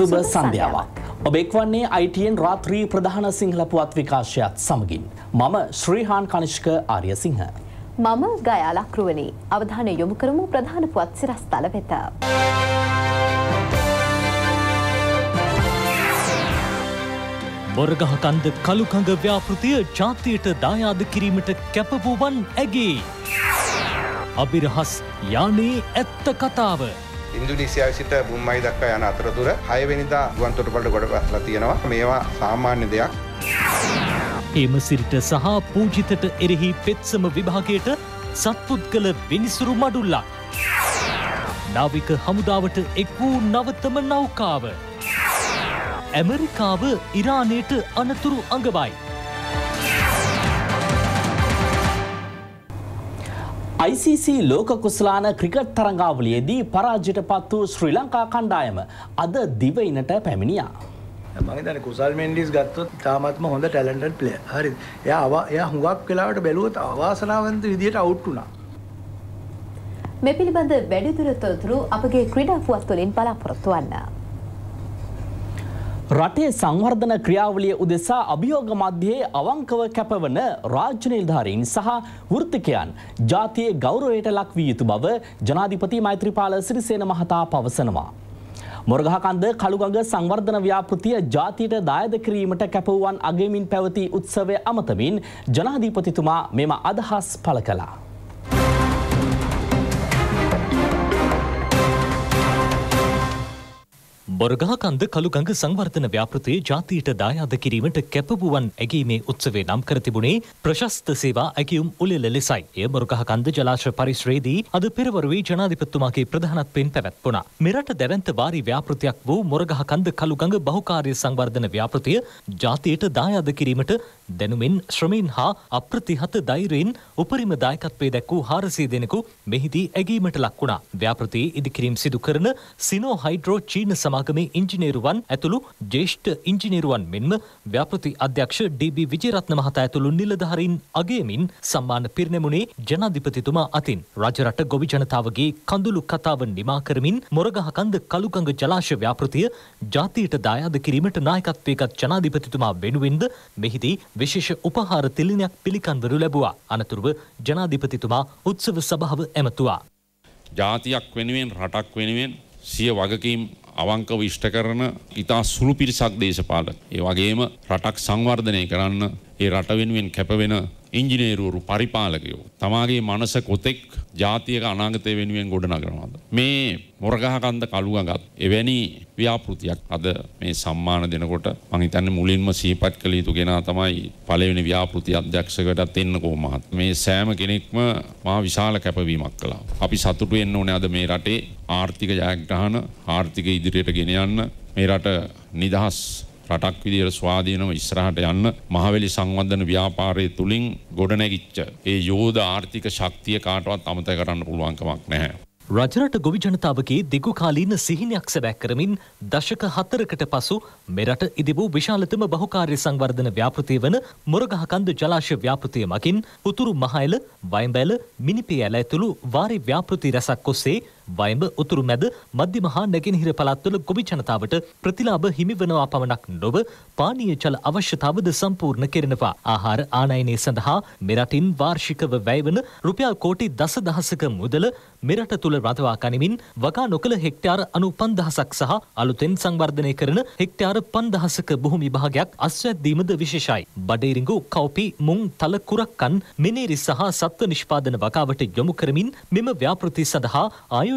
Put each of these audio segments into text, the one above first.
සුබ සන්ධ්‍යාවක්. ඔබ එක්වන්නේ අයිටන් රාත්‍රී ප්‍රධාන සිංහල පුවත් විකාශයත් සමගින්. මම ශ්‍රීහාන් කනිෂ්ක ආර්යසිංහ. මම ගයාලක්රුවනී අවධානය යොමු කරමු ප්‍රධාන පුවත් සිරස්තල වෙත. බොරගහකන්ද කළුකඟ ව්‍යාපෘතිය ජාතියට දායාද කිරීමට කැපවූවන් ඇගේ. අබිරහස් යානේ ඇත්ත කතාව. ඉන්දුනීසියාව සිට බුම්මයි දක්වා යන අතරතුර හයවෙනිදා ගුවන් තොටුපළට ගොඩ බැසලා තියෙනවා. මේවා සාමාන්‍ය දෙයක්. හේමසිරිට සහ පූජිතට එරෙහි පෙත්සම විභාගයට සත්පුද්ගල විනිසුරු මඩුල්ලක්. නාවික හමුදාවට එක් වූ නවතම නෞකාව. ඇමරිකාව ඉරානයට අනතුරු අඟවයි. ICC ලෝක කුසලාන ක්‍රිකට් තරඟාවලියේදී පරාජයට පත් වූ ශ්‍රී ලංකා කණ්ඩායම අද දිවයිනට පැමිණියා. මහිතන කුසල් මෙන්ඩිස් ගත්තොත් තාමත්ම හොඳ ටැලන්ටඩ් ප්ලේ හරි එයා එයා හුඟක් වෙලාවට බැලුවොත් අවාසනාවන්ත විදියට අවුට් වුණා මේ පිළිබඳ වැඩිදුර තොරතුරු අපගේ ක්‍රීඩා පුවත් වලින් බලාපොරොත්තු වන්න. රටේ සංවර්ධන ක්‍රියාවලිය උදෙසා අභියෝග මධ්‍යයේ අවංකව කැපවන රාජ්‍ය නිලධාරීන් සහ වෘත්තිකයන් ජාතියේ ගෞරවයට ලක් වී යුතු බව ජනාධිපති මෛත්‍රීපාල සිරිසේන මහතා පවසනවා. මොරගහකන්ද කළුගඟ සංවර්ධන ව්‍යාපෘතිය ජාතියට දායද කිරීමට කැපවුවන් අගේමින් පැවති උත්සවය අමතමින් ජනාධීපතිතුමා මෙම අදහස් පළ කළා. බොරගහකන්ද කළුගඟ සංවර්ධන ව්‍යාපෘතිය ජාතියට දායාද කිරීමට කැපවුවන් ඇගීමේ උත්සවේ නම් කර තිබුණේ ප්‍රශස්ත සේවා ඇගියුම් උළෙල ලෙසයි. එය බොරගහකන්ද ජලාශ පරිශ්‍රයේදී අද පෙරවරුවේ ජනාධිපතිතුමාගේ ප්‍රධානත්වයෙන් පැවැත්වුණා. මෙරට දැවැන්ත වාරි ව්‍යාපෘතියක් වූ මොරගහකන්ද කළුගඟ බහුකාර්ය සංවර්ධන ව්‍යාපෘතිය ජාතියට දායාද කිරීමට දැනුමින් ශ්‍රමීන් හා අප්‍රතිහත ධෛර්යයෙන් උපරිම දායකත්වයේ දැක් වූ 400 දෙනෙකු මෙහිදී ඇගීමට ලක් වුණා. ව්‍යාපෘතියේ ඉදිකිරීම සිදු කරන සිනෝ හයිඩ්‍රෝ චීන සමාගමේ ඉංජිනේරුවන් ඇතුළු ජ්‍යෙෂ්ඨ ඉංජිනේරුවන් මෙන්ම ව්‍යාපෘති අධ්‍යක්ෂ ඩී.බී. විජේරත්න මහතා ඇතුළු නිලධාරීන් අගයමින් සම්මාන පිරිනැමුණේ ජනාධිපතිතුමා අතින්. රජරට ගොවි ජනතාවගේ කඳුළු කතාව නිමා කරමින් මොරගහකන්ද කළුගඟ ජලාශ ව්‍යාපෘතිය ජාතියට දායාද කිරීමට නායකත්වයේගත් ජනාධිපතිතුමා වෙනුවෙන්ද මෙහිදී විශේෂ උපහාර තිලිනයක් පිළිකන්වරු ලැබුවා. අනතුරුව ජනාධිපතිතුමා උත්සව සභාව ඇමතුවා. ජාතියක් වෙනුවෙන් රටක් වෙනුවෙන් සිය වගකීම් අවංකව ඉෂ්ට කරන ඉතා සුළු පිරිසක් දේශපාලන. ඒ වගේම රටක් සංවර්ධනය කරන්න ඒ රට වෙනුවෙන් කැපවෙන ඉංජිනේරුවරු පරිපාලකයෝ. තමාගේ මනස කොතෙක් ජාතියක අනාගතය වෙනුවෙන් ගොඩනගනවාද. මේ මොරගහකන්ද කළුගගත් එවැනි ව්‍යාපෘතියක් අද මේ සම්මාන දෙනකොට මහිතන්න මුලින්ම සීපත් කළ යුතු ගෙන තමයි පලවෙනි ව්‍යාපෘති අධ්‍යක්ෂකටත් එන්න කෝමහත්. මේ සෑම කෙනෙක්ම මා විශාල කැපවීමක් කලා. අපි සතුටු එන්න ඕන අද මේ රටේ ආර්ථික ජයග්‍රහණ ආර්ථික ඉදිරියට ගෙන යන්න මේ රට නිදහස් රටක් විදියට ස්වාධීනව ඉස්රහට යන්න මහවැලි සංවර්ධන ව්‍යාපාරය තුළින් ගොඩනැගිච්ච ඒ යෝධ ආර්ථික ශක්තිය කාටවත් අමත කරන්න පුළුවන්කමක් නැහැ. රජරට ගොවි ජනතාවගේ දිගුකාලීන සිහිනයක් සැබෑ කරමින් දශක හතරකට පසු මෙරට ඉදිවූ විශාලතම බහුකාර්ය සංවර්ධන ව්‍යාපෘතිය වන මොරගහකන්ද ජලාශ ව්‍යාපෘතිය මකින් උතුරු මහයිල වයිම්බැල මිනිපේ ඇල ඇතුළු වාරි ව්‍යාපෘති රැසක් ඔස්සේ වයඹ උතුරු මැද මධ්‍ය මහා නැගෙනහිර පළාත්වල ගොවි ජනතාවට ප්‍රතිලාභ හිමිවනවා පමණක් නොව පානීය ජල අවශ්‍යතාවද සම්පූර්ණ කෙරෙනවා. ආහාර ආනයනය සඳහා මෙරටින් වාර්ෂිකව වැයවන රුපියල් කෝටි දසදහසක මුදල මෙරට තුළ රඳවා ගනිමින් වගා නොකළ හෙක්ටාර අනු පන්දහසක් සහ අලුතෙන් සංවර්ධනය කරන හෙක්ටාර පන්දහසක භූමි භාගයක් අස්වැද්දීමද විශේෂයි. බඩේරිඟු කව්පි මුං තල කුරක්කන් මිනේරි සහ සත්ව නිෂ්පාදන වකාවට යොමු කරමින් මෙම ව්‍යාපෘති සඳහා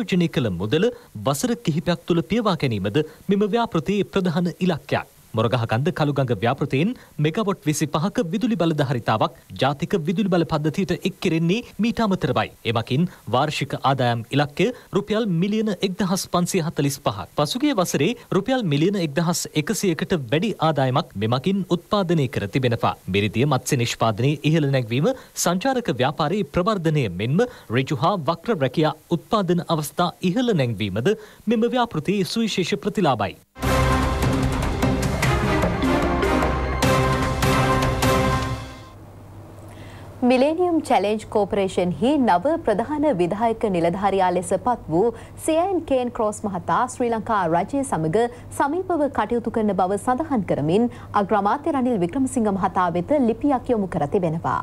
ආයෝජනය කළ මුදල වසර කිහිපයක් තුළ පියවා ගැනීමද මෙම ව්‍යාපෘතියේ ප්‍රධාන ඉලක්කයක්. මොරගහකන්ද කළුගඟ ව්‍යාපෘතයෙන් මෙගවොට් විසි පහක විදුලි බලධහරිතාවක් ජාතික විදුලි බල පද්ධතියට එක් කෙරෙන්නේ මීට අමතරබයි. එමකින් වාර්ෂික ආදායම් ඉලක්කය රුපියල් මිලියන එක්දහස් පන්සිය හතලිස් පහක්. පසුගේ වසරේ රුපියල් මිලියන එක්දහස් එකසියකට වැඩි ආදායමක් මෙමකින් උත්පාදනය කර තිබෙනවා. බෙරිදිය මත්ස්‍ය නිෂ්පාදනය ඉහළ නැගවීම සංචාරක ව්‍යාපාරයේ ප්‍රවර්ධනය මෙන්ම රජු හා වක්‍ර රැකියා උත්පාදන අවස්ථා ඉහළ නැංවීමද මෙම ව්‍යාපෘතියේ සුවිශේෂ ප්‍රතිලාබයි. මිලේනියම් චැලෙන්ජ් කෝපරේෂන්හි නව ප්‍රධාන විදායක නිලධාරයා ලෙස පත් වූ සයන් කේන් ක්‍රෝස් මහතා ශ්‍රී ලංකා රජය සමග සමීපව කටයුතු කරන බව සඳහන් කරමින් අග්‍රාමාත්‍ය රනිල් වික්‍රමසිංහ මහතා වෙත ලිපියක් යොමු කර තිබෙනවා.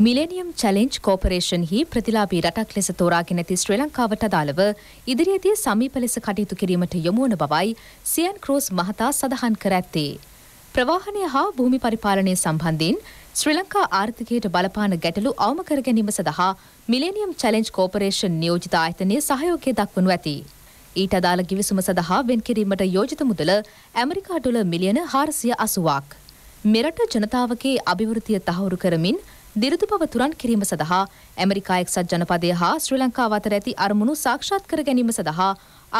මිලේනියම් චලෙන්ජ් කෝපරේෂන්හි ප්‍රතිලාබී රටක් ලෙස තෝරාගෙන ඇති ශ්‍රී ලංකාවට අදාළව ඉදිරියේදී සමීප ලෙස කටයුතු කිරීමට යොමුවන බවයි සියන් ක්‍රෝස් මහතා සඳහන් කර ඇත්තේ. ප්‍රවාහනය හා භූමි පරිපාලනය සම්බන්ධයෙන් ශ්‍රී ලංකා ආර්ථිකයට බලපාන ගැටලු අවම කර ගැනීම සඳහා මිලේනියම් චැලෙන්ජ් කෝපරේෂන් නියෝජිත ආයතනය සහයෝගය දක්වනු ඇති. ඊට අදාළ ගිවිසුම සඳහා වෙන් කිරීමට යෝජිත මුදල ඇමරිකා ඩොල මිලියන හාරසිය අසුවක්. මෙරට ජනතාවගේ අභිවෘතිය තහවුරු කරමින් දිරිදු බව තුරන් කිරීම සඳහා ඇමරිකා එක්සත් ජනපදය හා ශ්‍රී ලංකාව අතර ඇති අරමුණු සාක්ෂාත් කර ගැනීම සඳහා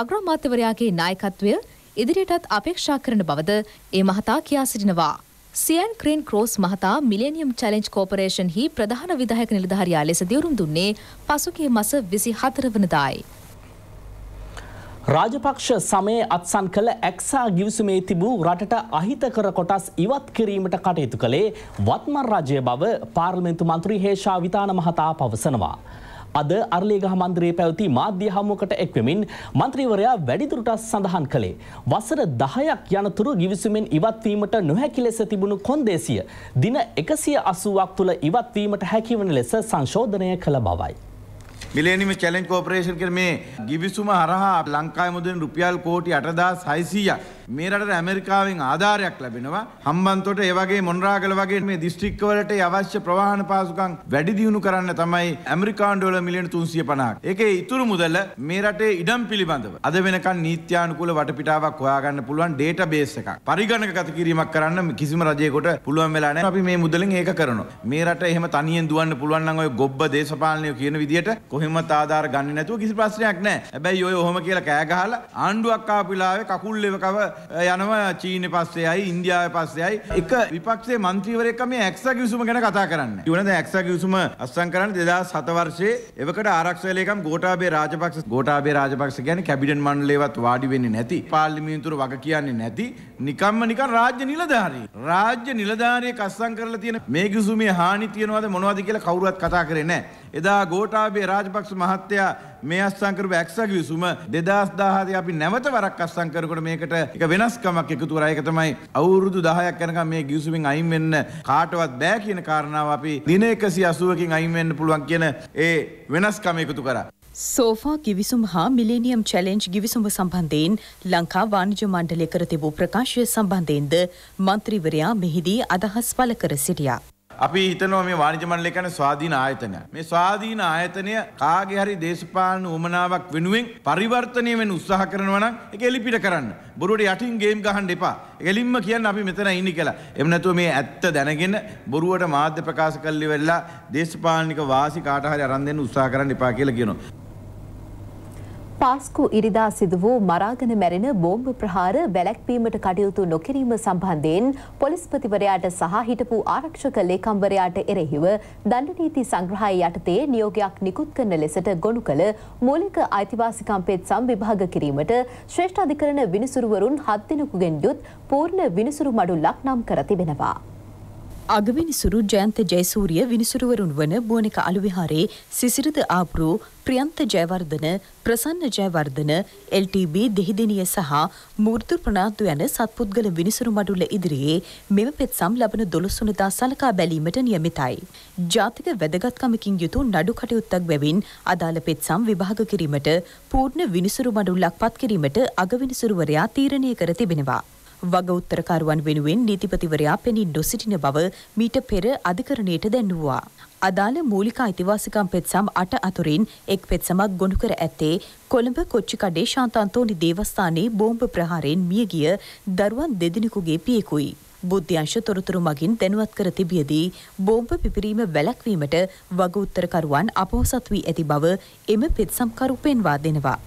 අග්‍රාමාත්‍යවරයාගේ නායකත්වය ඉදිරියටත් අපේක්ෂා කරන බවද ඒ මහතා කියා සිටිනවා. සියන් ක්‍රීන් ක්‍රෝස් මහතා මිලේනියම් චලෙන්ජ් කෝපරේෂන් හි ප්‍රධාන විදායක නිලධාරයා ලෙස දියුරුම් දුන්නේ පසුගිය මස විසි හතර වනදායි. රාජපක්ෂ සමයේ අත්සන් කළ ඇක්සා ගිවිසුමේ තිබූ රටට අහිතකර කොටස් ඉවත් කිරීමට කටයුතු කළේ වත්මන් රජය බව පාර්ලිමෙන්තු මන්ත්‍රී හේෂා විතාන මහතා පවසනවා. අද අර්ලේගහ මන්ද්‍රයේ පැවති මාධ්‍ය හමුවකට එක්වෙමින් මන්ත්‍රීවරයා වැඩිදුරටත් සඳහන් කළේ. වසර දහයක් යනතුරු ගිවිසුමෙන් ඉවත්වීමට නොහැකි ලෙස තිබුණු කොන්දේසිය දින එකසිය අසුවක් තුළ ඉවත්වීමට හැකිවන ලෙස සංශෝධනය කළ බවයි. මිලේනිම චැලෙන්ජ් කෝපරේෂන් කර මේ ගිවිසුම හරහා ලංකාවේ මුදලින් රුපියල් කෝටි 8600ක් මේ රටට ඇමරිකාවෙන් ආධාරයක් ලැබෙනවා හම්බන්තොට ඒ වගේ මොන්රාගල වගේ මේ දිස්ත්‍රික්කවලට අවශ්‍ය ප්‍රවාහන පාසුකම් වැඩි දියුණු කරන්න තමයි ඇමරිකානු ඩොලර් මිලියන 350ක්. ඒකේ ඉතුරු මුදල මේ රටේ ඉඩම් පිළිබඳව අද වෙනකන් නීත්‍යානුකූල වටපිටාවක් හොයාගන්න පුළුවන් ඩේටාබේස් එකක්. පරිගණකගත කිරීමක් කරන්න කිසිම රජයකට පුළුවන් වෙලා නැහැ. අපි මේ මුදලින් ඒක කරනවා. මේ රට එහෙම තනියෙන් දුවන්න පුළුවන් නම් ඔය ගොබ්බ දේශපාලනය කියන විදියට කොහෙමත් ආධාර ගන්න නැතුව කිසි ප්‍රශ්නයක් නැහැ. හැබැයි ඔය ඔහොම කියලා කෑ ගහලා ආණ්ඩුවක් ආපු වෙලාවේ කකුල් ලෙවකව යනවා චීනෙ පස්සෙයි ඉන්දියාව පස්සෙයි එක විපක්ෂයේ මන්ත්‍රීවරයෙක් මේ ඇක්සා කිවිසුම ගැන කතා කරන්න. ඉවනද ඇක්සා කිවිසුම අත්සන් කරන්න 2007 වර්ෂයේ එවකට ආරක්ෂක ලේකම් ගෝඨාභය රාජපක්ෂ ගෝඨාභය රාජපක්ෂ කියන්නේ කැබිනට් මණ්ඩලයේවත් වාඩි වෙන්නේ නැති පාර්ලිමේන්තුවට වග කියන්නේ නැති නිකම්ම නිකන් රාජ්‍ය නිලධාරී. රාජ්‍ය නිලධාරියෙක් අත්සන් කරලා තියෙන මේ කිවිසුමේ හානි තියනවද මොනවද කියලා කවුරුවත් කතා කරේ නැහැ. එදා ගෝඨාභය රාජපක්ෂ මහත්තයා මේ අත්සන් කරපු ඇක්සා කිවිසුම 2017 අපි නැවත වරක් අත්සන් කරනකොට මේකට එක වෙනස්කමක් එකතු කරා. ඒක තමයි අවුරුදු 10ක් යනකම් මේ කිවිසුමෙන් අයින් වෙන්න කාටවත් බෑ කියන කාරණාව අපි දින 180කින් අයින් වෙන්න පුළුවන් කියන ඒ වෙනස්කම එකතු කරා. සෝෆා ගිවිසුම් හා මිලේනියම් චැලෙන්ජ් ගිවිසුම සම්බන්ධයෙන් ලංකා වාණිජ මණ්ඩලය කර තිබූ ප්‍රකාශය සම්බන්ධයෙන්ද මන්ත්‍රීවරයා මෙහිදී අදහස් පළ කර සිටියා. අපි හිතනවා මේ වාණිජ මණ්ඩලය කියන්නේ ස්වාධීන ආයතනය. මේ ස්වාධීන ආයතනය කාගේ හරි දේශපාලන උමනාවක් වෙනුවෙන් පරිවර්තනය වෙන්න උත්සාහ කරනවා නම් ඒක එලිපිට කරන්න. බොරුවට යටින් ගේම් ගහන්න එපා. එලින්ම කියන්න අපි මෙතන ඉන්නේ කියලා. එහෙම නැතුව මේ ඇත්ත දැනගෙන බොරුවට මාධ්‍ය ප්‍රකාශ කල්ලි වෙලා දේශපාලනික වාසි කාට හරි අරන් දෙන්න උත්සාහ කරන්න එපා කියලා කියනවා. පාස්කු ඉරිදා සිදු වූ මරාගෙන මැරෙන බෝම්බ ප්‍රහාර වැළැක්වීමට කටයුතු නොකිරීම සම්බන්ධයෙන් පොලිස්පතිවරයාට සහ හිටපු ආරක්ෂක ලේකම්වරයාට එරෙහිව දණ්ඩ නීති සංග්‍රහය යටතේ නියෝගයක් නිකුත් කරන ලෙසට ගොනු කළ මූලික අයිතිවාසිකම් පෙත්සම් විභාග කිරීමට ශ්‍රේෂ්ඨ අධිකරණ විනිසුරුවරුන් හත් දෙනෙකුගෙන් යුත් පූර්ණ විනිසුරු මඩුල්ලක් නම් කර තිබෙනවා. අගවිනිසුරු ජයන්ත ජයසූරිය විනිසුරුවරුන් වන බුවනික අලුවිහාරේ සිසිරිද ආප්‍රූ ප්‍රියන්ත ජයවර්ධන ප්‍රසන්න ජයවර්ධන LTB දෙහිදෙනිය සහ මූර්තු ප්‍රනාත්තු යන සත්පුද්ගල විනිසුරු මඩුල්ල ඉදිරියේ මෙම පෙත්සම් ලබන දොළොස්වනදා සලකා බැලීමට නියමිතයි. ජාතික වැදගත්කමකින් යුතු නඩු කටයුත්තක් බැවින් අදාළ පෙත්සම් විභාග කිරීමට පූර්ණ විනිසුරු මඩුල්ලක් පත් කිරීමට අගවිනිසුරුවරයා තීරණය කර තිබෙනවා. වග උත්තරකරුවන් වෙනුවෙන් නීතිපතිවරයා පෙනී නොසිටින බව මීට පෙර අධිකරණයට දැන්වුවා. අදාළ මූලික අයිතිවාසිකම් පෙත්සම් අට අතුරින් එක් පෙත්සමක් ගොනු කර ඇත්තේ කොළඹ කොච්චිකඩේ ශාන්තන්තෝනි දේවස්ථානයේ බෝම්බ ප්‍රහාරයෙන් මියගිය දරුවන් දෙදෙනෙකුගේ පියෙකුයි. බුද්ධ්‍යංශ තොරතුරු මගින් දැනුවත් කර තිබියදී බෝම්බ පිපිරීම වැළැක්වීමට වග උත්තරකරුවන් අපොහසත් වී ඇති බව එම පෙත්සම්කරු පෙන්වා දෙනවා.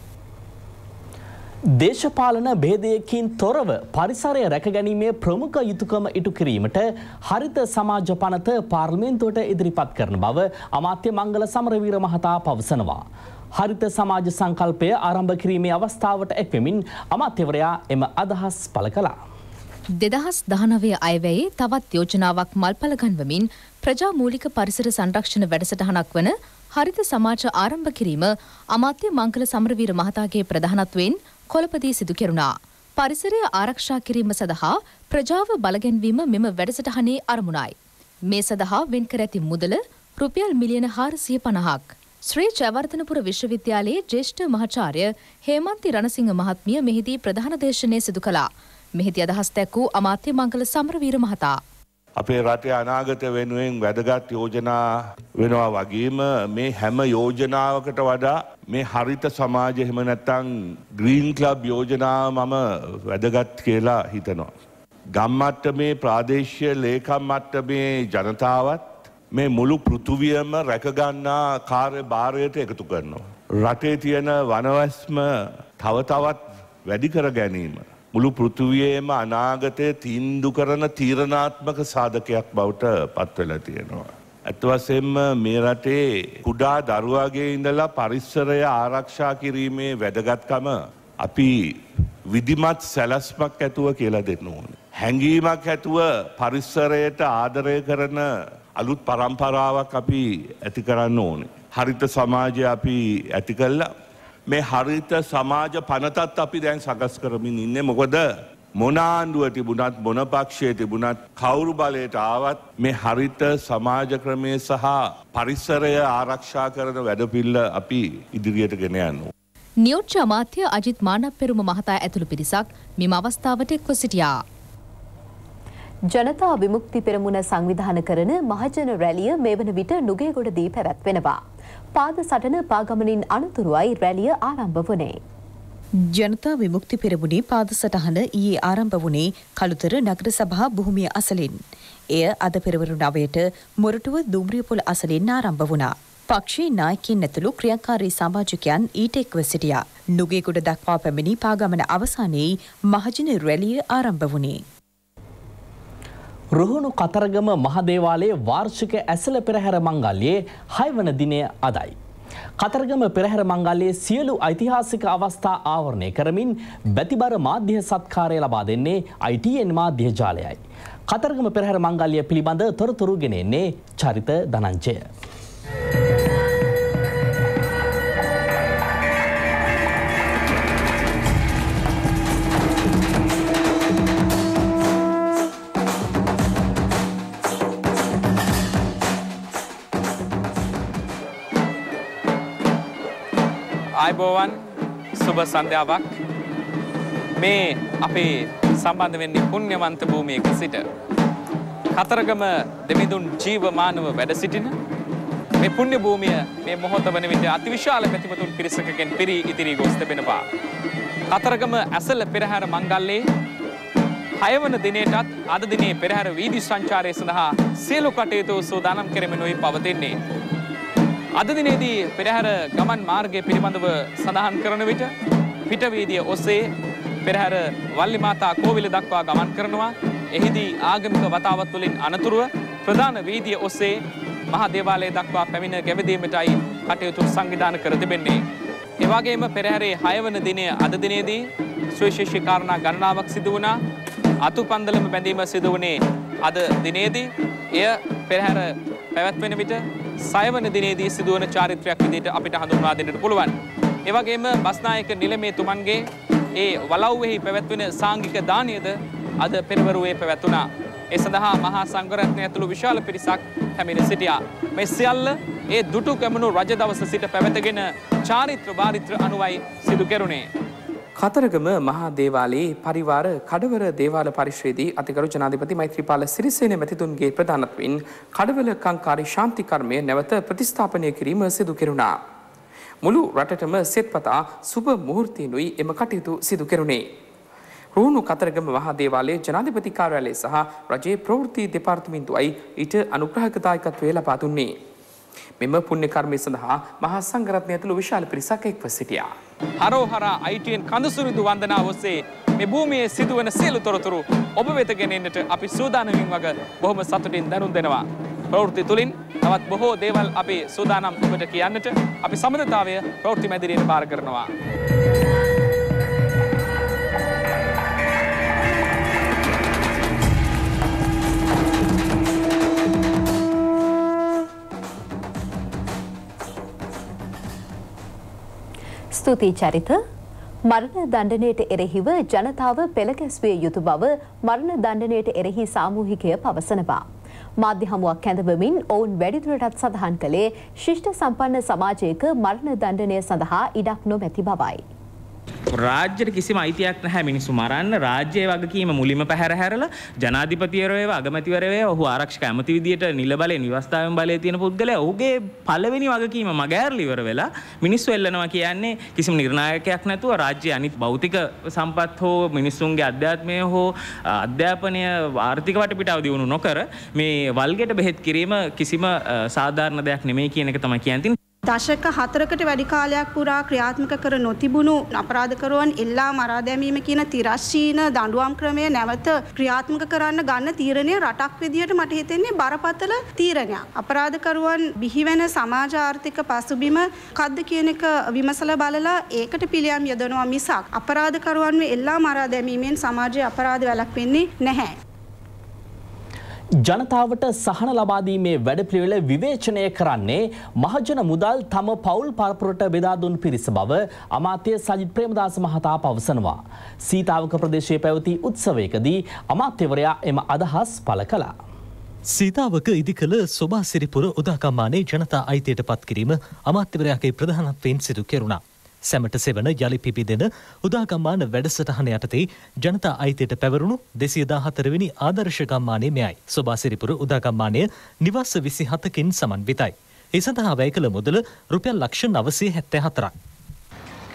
දේශපාලන භේදයකින් තොරව පරිසරය රැකගැනීමේ ප්‍රමුඛ යුතුකම ඉටු කිරීමට හරිත සමාජ පනත පාර්ලිමේන්තුවට ඉදිරිපත් කරන බව අමාත්‍ය මංගල සමරවීර මහතා පවසනවා. හරිත සමාජ සංකල්පය ආරම්භ කිරීමේ අවස්ථාවට එක්වෙමින් අමාත්‍යවරයා එම අදහස් පළ කළා. දෙදහස් දහනවය අයවැයේ තවත් යෝජනාවක් මල්පල ගන්වමින් ප්‍රජා මූලික පරිසර සංරක්ෂණ වැඩසටහනක් වන හරිත සමාජ ආරම්භ කිරීම අමාත්‍ය මංගල සමරවීර මහතාගේ ප්‍රධානත්වයෙන් කොළපදී සිදු කෙරුණා. පරිසරය ආරක්ෂා කිරීම සඳහා ප්‍රජාව බලගැන්වීම මෙම වැඩසටහනේ අරමුණයි. මේ සඳහා වෙන්කර ඇති මුදල රුපියල් මිලියන හාරසිය පණහක්. ශ්‍රී ජයවර්ධනපුර විශ්වවිද්‍යාලයේ ජේෂ්ඨ මහාචාර්ය හේමන්ති රණසිංහ මහත්මිය මෙහිදී ප්‍රධාන දේශනය සිදු කළා. මෙහිදී අදහස් දැක්වූ අමාත්‍ය මංගල සමරවීර මහතා. අපේ රටේ අනාගත වෙනුවෙන් වැදගත් යෝජනා වෙනවා වගේම මේ හැම යෝජනාවකට වඩා මේ හරිත සමාජ එහෙම නැත්තං ග්‍රීන් ක්ලබ් යෝජනාව මම වැදගත් කියලා හිතනවා. ගම්මට්ටමේ ප්‍රාදේශය ලේකම් මට්ටමේ ජනතාවත් මේ මුළු පෘතුවියම රැකගන්නා කාර්ය භාරයට එකතු කරනවා. රටේ තියෙන වනවැස්ම තවතවත් වැඩි කර ගැනීම. මුළු පෘතුවයේම අනාගතය තීන්දු කරන තීරණාත්මක සාධකයක් බවට පත්වෙලා තියෙනවා. ඇත්වසෙන්ම මේ රටේ කුඩා දරුවාගේ ඉඳලා පරිස්සරය ආරක්ෂා කිරීමේ වැදගත්කම අපි විදිමත් සැලස්මක් ඇතුව කියලා දෙන්න ඕන. හැඟීමක් ඇතුව පරිස්සරයට ආදරය කරන අලුත් පරම්පරාවක් අපි ඇති කරන්න ඕනේ. හරිත සමාජය අපි ඇති කල්ලා මේ හරිත සමාජ පනතත් අපි දැන් සකස් කරමින් ඉන්න මොකොද මොනාන්ඩුව තිබුණත් මොනපක්ෂය තිබුණත් කවුරු බලයට ආවත් මේ හරිත සමාජ ක්‍රමය සහ පරිස්සරය ආරක්ෂා කරන වැඩපිල්ල අපි ඉදිරියට ගෙන යන්න. නියෝජ්‍ය අමාත්‍ය අජිත් මානක් පෙරුම මහතා ඇතුළු පිරිසක් මෙම අවස්ථාවට එක්ව සිටියා. ජනතා විමුක්ති පෙරමුණ සංවිධාන කරන මහජන රැලිය මේ වන විට නුගේගොඩදී පැවැත්වෙනවා. පාද සටන පාගමනින් අනතුරුවයි රැලිය ආරම්භ වනේ. ජනතා විමුක්ති පෙරමුණේ පාද සටහන ඊයේ ආරම්භ වුණේ කළුතර නගර සභා භූමිය අසලින්. එය අද පෙරවරු නවයට මොරටුව දුම්රියපොළ අසලින් ආරම්භ වුණා. පක්ෂයේ නායකින් ඇතුළු ක්‍රියාකාරී සමාජකයන් ඊට එක්ව සිටියා. නුගේගොඩ දක්වා පැමිණි පාගමන අවසානයේ මහජන රැලිය ආරම්භ වුණේ. රුහුණු කතරගම මහදේවාලයේ වාර්ෂික ඇසල පෙරහැර මංගල්‍යයේ හයවන දිනය අදයි. කතරගම පෙරහැර මංගල්‍යයේ සියලු ඓතිහාසික අවස්ථා ආවරණය කරමින් බැතිබර මාධ්‍ය සත්කාරය ලබා දෙන්නේ ITN මාධ්‍ය ජාලයයි. කතරගම පෙරහැර මංගල්‍ය පිළිබඳ තොරතුරු ගෙනෙන්නේ චරිත ධනංජය. ආයිබෝවන් සුබ සන්ධ්‍යාවක් මේ අපේ සම්බන්ධ වෙන්නේ පුණ්‍යවන්ත භූමියක සිට කතරගම දෙමිදුන් ජීවමානව වැඩ සිටින මේ පුණ්‍ය භූමිය මේ මොහොත වන විට අතිවිශාල පැතිමතුන් පිරිසකගෙන් පිරී ඉදිරි ගොස් තිබෙනවා. කතරගම ඇසල පෙරහැර මංගල්ලේ හයවන දිනයටත් අද දිනේ පෙරහැර වීදි සංචාරය සඳහා සියලු කටයුතු සූදානම් කරමිනුයි පවතින්නේ. අද දිනේදී පෙරහැර ගමන් මාර්ගය පිළිබඳව සඳහන් කරන විට පිටවීදිය ඔස්සේ පෙරහැර වල්ලි මාතා කෝවිල දක්වා ගමන් කරනවා. එහිදී ආගමික වතාවත් වලින් අනතුරුව ප්‍රධාන වීදිය ඔස්සේ මහා දේවාලය දක්වා පැමිණ ගැවදීමටයි කටයුතු සංවිධානය කර තිබෙන්නේ. ඒ වගේම පෙරහැරේ 6 වන දිනය අද දිනේදී සුවිශේෂී කාරණා ගණනාවක් සිදු වුණා. අතුපන්දලම බැඳීම සිදු වුණේ අද දිනේදී එය පෙරහැර පැවැත්වෙන විට සයවන දිනේදී සිදුවන චාරිත්‍රයක් විදිහට අපිට හඳුන්වා දෙන්නට පුළුවන්. ඒ වගේම බස්නායක නිලමේ තුමන්ගේ ඒ වලව්වෙහි පැවැත්වෙන සාංගික දානයද අද පෙරවරුවේ පැවැත්වුණා. ඒ සඳහා මහා සංඝරත්නය ඇතුළු විශාල පිරිසක් පැමිණ සිටියා. මේ සියල්ල ඒ දුටු කැමුණු රජ දවස සිට පැවැතගෙන චාරිත්‍ර වාරිත්‍ර අනුවයි සිදු කෙරුණේ. කතරගම මහා දේවාලයේ පරිවාර කඩවර දේවාල පරිශ්‍රයේදී අතිගරු ජනාධිපති මෛත්‍රීපාල සිරිසේන මැතිතුන්ගේ ප්‍රධානත්වයෙන් කඩවල කංකාරී ශාන්ති කර්මය නැවත ප්‍රතිස්ථාපනය කිරීම සිදු කෙරුණා. මුළු රටටම සෙත්පතා සුබ මුහුර්තීනුයි එම කටයුතු සිදු කෙරුණේ. රුහුණු කතරගම මහා දේවාලයේ ජනාධිපති කාර්යාලය සහ රජයේ ප්‍රවෘත්ති දෙපාර්තමේන්තුවයි ඊට අනුග්‍රහක දායකත්වය ලබා දුන්නේ. මෙම පුණ්‍ය කර්මය සඳහා මහා සංඝරත්නය ඇතුළු විශාල පිරිසක් එක්ව සිටියා. හරෝහරා ITN කඳසුරුදු වන්දනාව ඔස්සේ මේ භූමියේ සිදුවන සියලු තොරතුරු ඔබ වෙත ගෙනෙන්නට අපි සූදානමින් වග බොහොම සතුටින් දැනුම් දෙනවා. ප්‍රවෘත්ති තුලින් තවත් බොහෝ දේවල් අපි සූදානම් ඔබට කියන්නට අපි සමනතාවය ප්‍රවෘත්ති මැදිරියට බාර කරනවා. ස්තුතියි චරිත මරණ දණ්ඩනයට එරෙහිව ජනතාව පෙළගැස්විය යුතු බව මරණ දණ්ඩනයට එරෙහි සාමූහිකය පවසනවා. මාධ්‍ය හමුවක් කැඳවමින් ඔවුන් වැඩිදුරටත් සඳහන් කළේ ශිෂ්ට සම්පන්න සමාජයක මරණ දණ්ඩනය සඳහා ඉඩක් නොමැති බවයි. රාජ්‍යයට කිසිම අයිතියක් නැහැ මිනිස්සු මරන්න රාජ්‍යයේ වගකීම මුලින්ම පැහැර හැරලා ජනාධිපතිවරයව අගමැතිවරයව ඔහු ආරක්ෂක ඇමති විදියට නිල බලේ නිවස්ථාවෙන් බලයේ තියෙන පුද්ගලයා ඔහුගේ පළවෙනි වගකීම මගහැරලා ඉවර වෙලා මිනිස්සු එල්ලනවා කියන්නේ කිසිම නිර්ණායකයක් නැතුව රාජ්‍යයේ අනිත් භෞතික සම්පත් හෝ මිනිස්සුන්ගේ අධ්‍යාත්මය හෝ අධ්‍යාපනය ආර්ථික වටපිටාව දියුණු නොකර මේ වල්ගෙට බෙහෙත් කිරීම කිසිම සාධාරණ දෙයක් නෙමෙයි කියන එක තමයි කියන්නේ. දශක හතරකට වැඩි කාලයක් පුරා ක්‍රියාත්මක කර නොතිබුණු අපරාධකරුවන් එල්ලා මරා දැමීම කියන තිරශ්චීන දඬුවම් ක්‍රමය නැවත ක්‍රියාත්මක කරන්න ගන්න තීරණය රටක් විදියට මට හිතෙන්නේ බරපතල තීරණයක්. අපරාධකරුවන් බිහිවෙන සමාජ ආර්ථික පසුබිම කද්ද කියන එක විමසලා බලලා ඒකට පිළියම් යොදනවා මිසක් අපරාධකරුවන්ව එල්ලා මරා දැමීමෙන් සමාජයේ අපරාධ වැළැක්වෙන්නේ නැහැ. ජනතාවට සහන ලබාදීමේ වැඩපිළිවෙල විවේචනය කරන්නේ මහජන මුදල් තම පවුල් පරපුරට බෙදාදුන් පිරිස බව අමාත්‍ය සජිත් ප්‍රේමදාස මහතා පවසනවා. සීතාවක ප්‍රදේශයේ පැවති උත්සවයකදී අමාත්‍යවරයා එම අදහස් පළ කළා. සීතාවක ඉදි කළ සොබාසිරිපුර උදාකම්මානේ ජනතා අයිතියට පත් කිරීම අමාත්‍යවරයාගේ ප්‍රධානත්වයෙන් සිදු කෙරුණා. සැමට සෙවන යළි පිබිදෙන උදාගම්මාන වැඩසටහන යටතේ ජනතා අයිතියට පැවරුණු දෙසිය දාහතරවෙනි ආදර්ශගම්මානය මෙයයි. සොබාසිරිපුර උදාගම්මානය නිවස විසි හතකින් සමන්විතයි. ඒ සඳහා වැය කළ මුදල රුපියල් ලක්ෂ නවසේ හැත්තෑ හතරක්.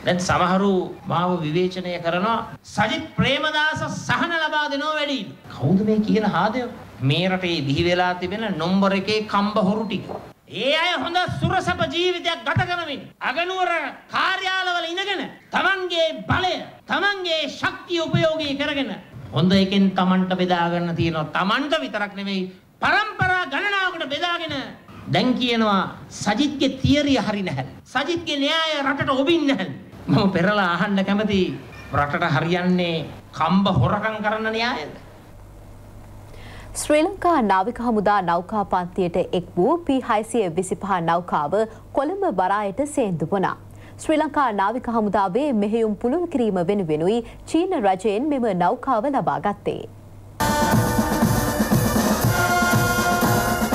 දැන් සමහරු මාව විවේචනය කරනවා සජිත් ප්‍රේමදාස සහන ලබා දෙනෝ වැඩි. කවුද මේ කියන හාදය? මේ රටේ බිහි වෙලා තිබෙන නොම්බර එකේ කම්බ හොරු ටික. ඒ අය හොඳ සුරසප ජීවිතයක් ගත කරමින් අගනුවර කාර්යාලවල ඉඳගෙන තමන්ගේ බලය තමන්ගේ ශක්තිය උපයෝගී කරගෙන හොඳ එකෙන් තමන්ට බෙදා ගන්න තියෙනවා තමන්ට විතරක් නෙමෙයි පරම්පරා ගණනාවකට බෙදාගෙන දැන් කියනවා සජිත්ගේ තියරිය හරි නැහැ. සජිත්ගේ න්‍යාය රටට ඔබින් නැහැ. මම පෙරලා අහන්න කැමති රටට හරියන්නේ කම්බ හොරකම් කරන්න න්‍යායද? ශ්‍රී ලංකා නාවික හමුදා නෞකා පන්තියට එක් වූ P600 විසිපහ නෞකාව කොළඹ බරායට සේන්දු වුණා. ශ්‍රී ලංකා නාවික හමුදාවේ මෙහෙයුම් පුළුල් කිරීම වෙනුවෙනුයි චීන රජයෙන් මෙම නෞකාව ලබා ගත්තේ.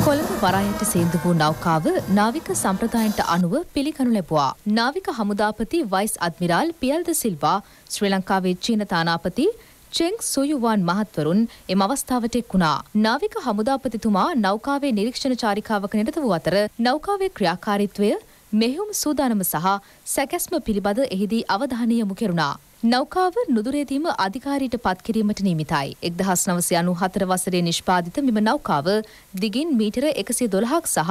කොළඹ වරායට සේන්දු වූ නෞකාව නාවික සම්ප්‍රදායන්ට අනුව පිළිගනු ලැබුවා. නාවික හමුදාපති වයිස් අද්මිරාල් පියල්ද සිල්වා ශ්‍රී ලංකාවේ චීන තානාපති චෙං සුයුවාන් මහත්වරුන් එම අවස්ථාවට එක්වුණා. නාවික හමුදාපතිතුමා නෞකාවේ නිරීක්ෂණ චාරිකාවක නිරත වූ අතර නෞකාවේ ක්‍රියාකාරීත්වය මෙහෙයුම් සූදානම සහ සැකැස්ම පිළිබඳ එහිදී අවධානය යොමු කෙරුණා. නෞකාව නුදුරේදීම අධිකාරීට පත් කිරීමට නියමිතයි. එක්දහස් නවසය අනු හතර වසරේ නිෂ්පාදිත මෙම නෞකාව දිගින් මීටර එකසිය දොළහක් සහ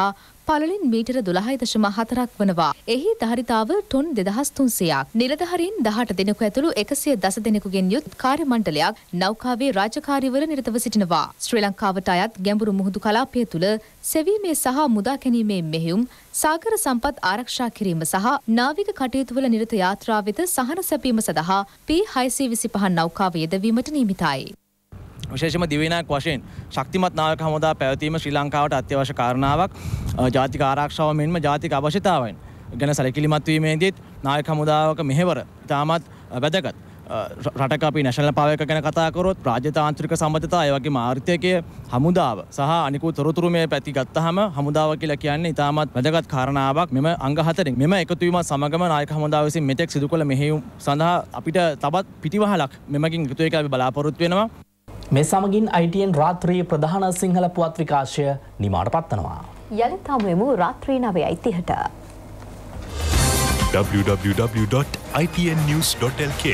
පළලින් මීටර දොළහයි දශම හතරක් වනවා. එහි ධාරිතාව ටොන් දෙදහස් තුන්සයක්. නිලධහරින් දහට දෙනෙකු ඇතුළු එකසිය දස දෙනෙකුගෙන් යුත් කාර්ය මණ්ඩලයක් නෞකාවේ රාජකාරිවල නිරතව සිටිනවා. ශ්‍රී ලංකාවට අයත් ගැඹුරු මුහුදු කලාපය තුළ සෙවීමේ සහ මුදා කැනීමේ මෙහෙයුම් සාගර සම්පත් ආරක්ෂා කිරීම සහ නාවික කටයුතුවල නිරත යාත්‍රා වෙත සහන සැපීම සඳහා පී හයිසී විසි පහන් නෞකාව යෙදවීමට නියමිතයි. විශේෂම දිවිනායක් වශයෙන් ශක්තිමත් නායක හමුදා පැවතීම ශ්‍රී ලංකාවට අත්‍යවශ්‍ය කාරණාවක්. ජාතික ආරක්ෂාව මෙන්ම ජාතික අවශ්‍යතාවයෙන් ගැන සැලකිලිමත් වීමේදීත් නායක හමුදාවක මෙහෙවර ඉතාමත් වැදගත්. රටක අපි නැශනල පාවක ගැන කතා කරොත් රාජ්‍යතාන්ත්‍රික සම්බන්ධතා ඒ වගේම ආර්ථිකය හමුදාව සහ අනිකුත් තොරතුරු මේ පැති ගත්තහම හමුදාව කියලා කියන්නේ ඉතාමත් වැදගත් කාරණාවක්. මෙම අංග හතරෙන් මෙම එකතු වීම සමගම නායක හමුදාව විසින් මෙතෙක් සිදු කළ මෙහෙයුම් සඳහා අපිට තවත් පිටිවහලක් මෙමගින් යුතු එක අපි බලාපොරොත්තු වෙනවා. මේ සමගින් අයිටන් රාත්‍රයේ ප්‍රධාන සිංහල පුවත් විකාශය නිමාට පත්වනවා. යළිත් හමුවෙමු රාත්‍රී නවයයි තිහට. www.itnnews.lk